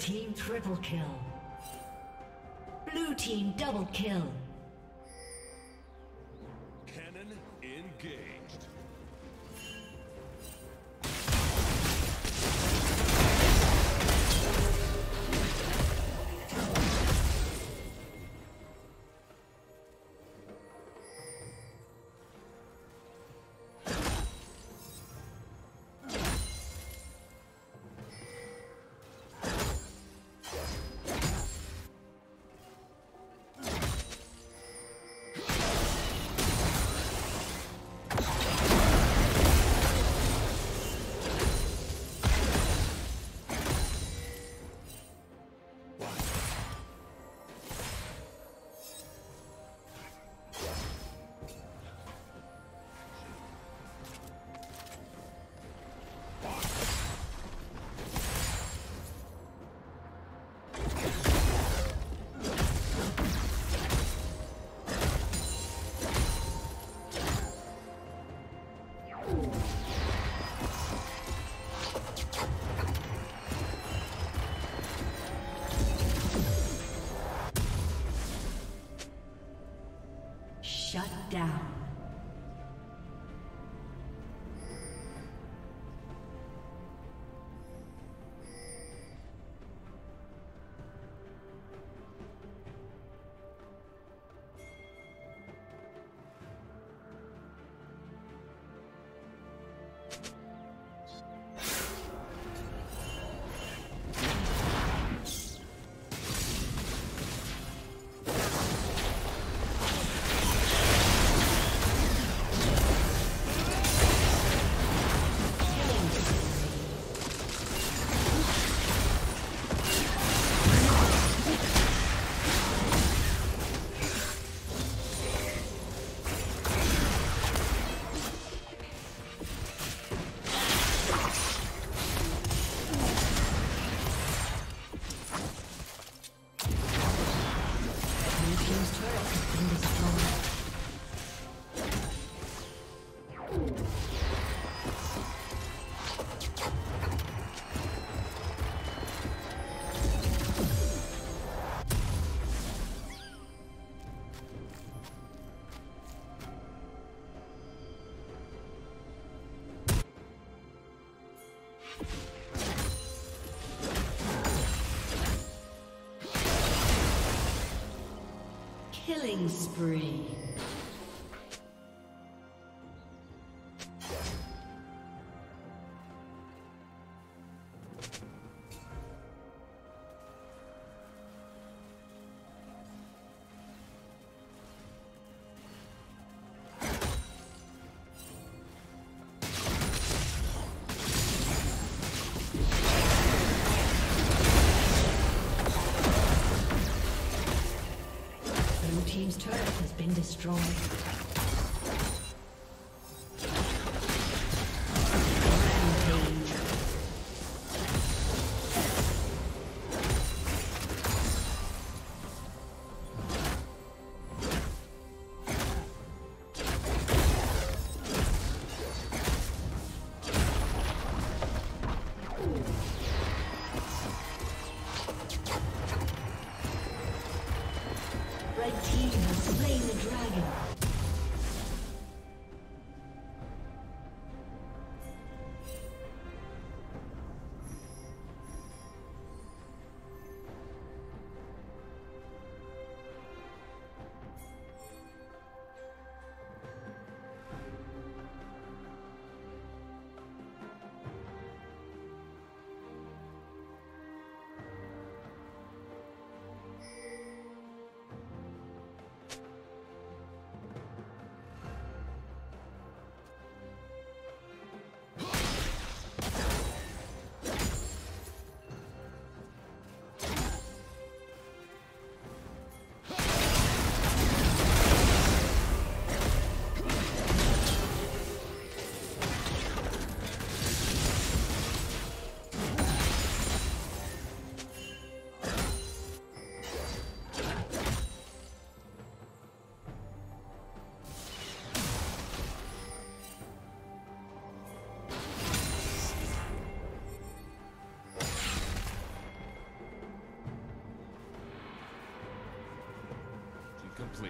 Team triple kill. Blue team double kill. Killing spree. Destroyed.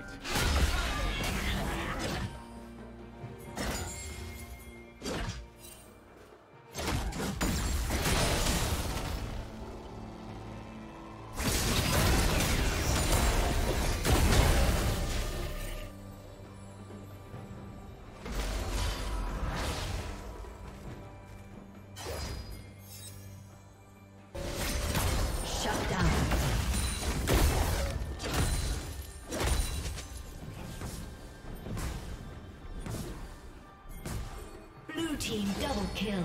Perfect. team double kill.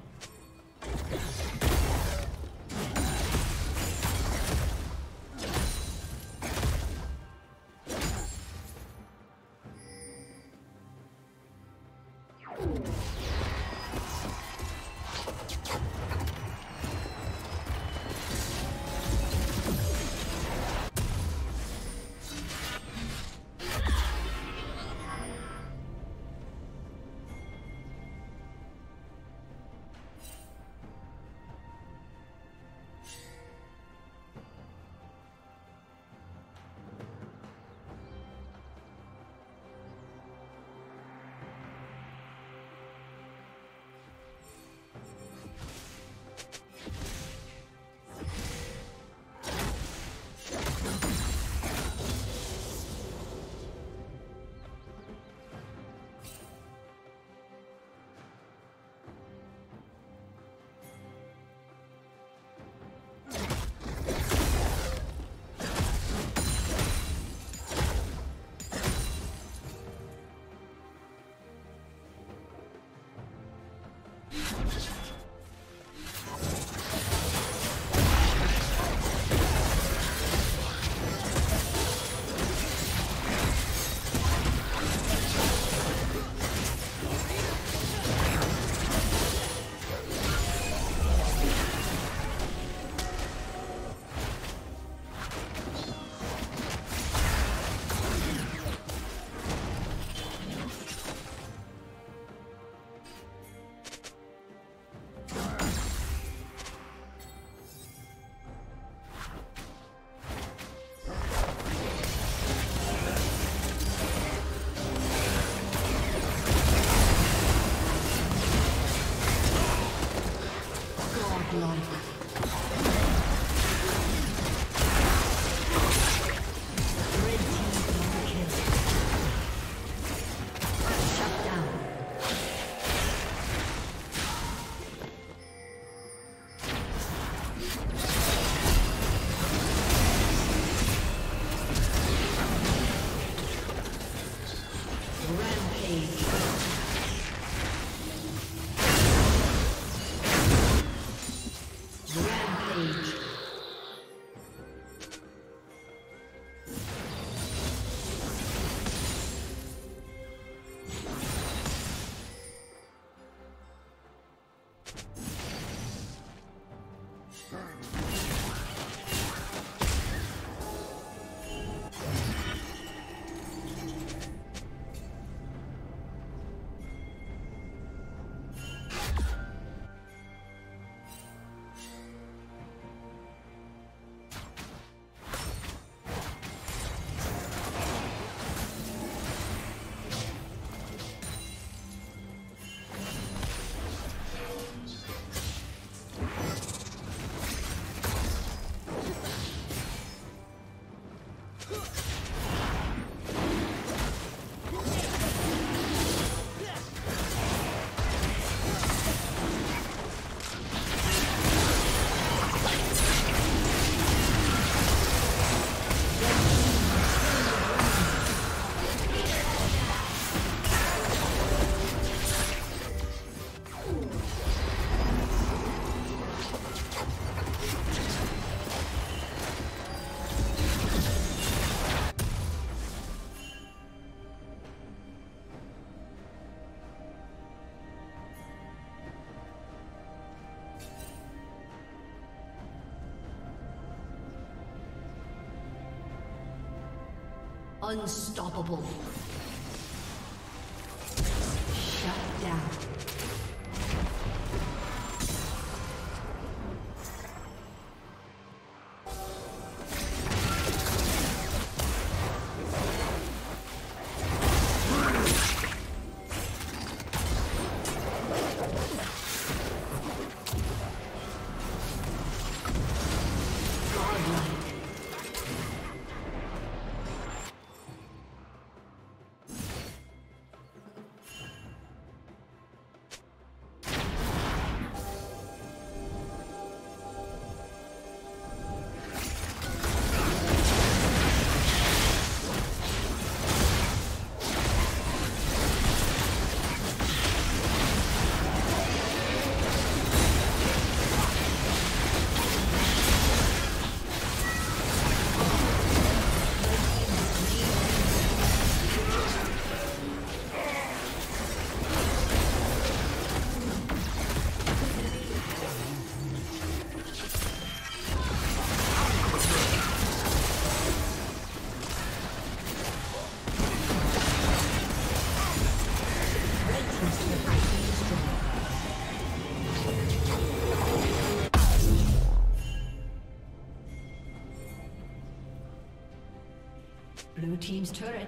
Unstoppable.